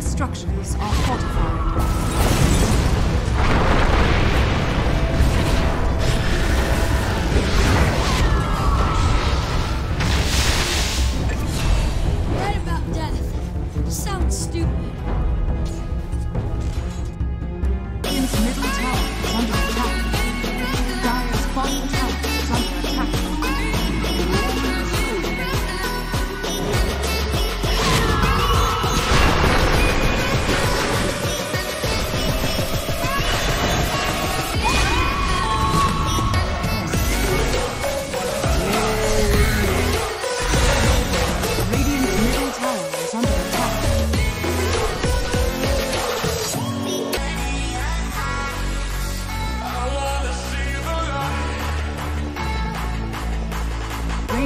structures are fortified. Read about death. Sounds stupid.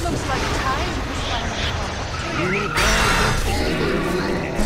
Looks like time is finally come.